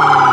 Bye.